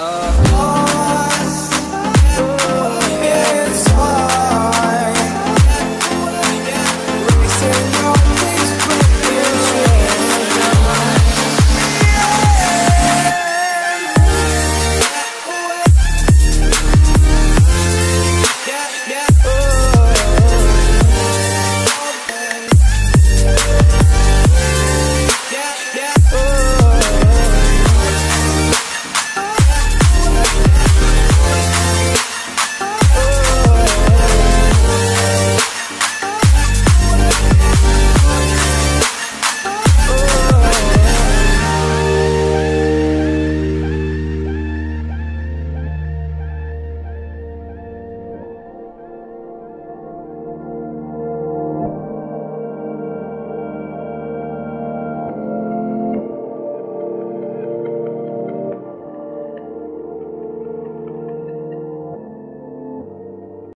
Uh.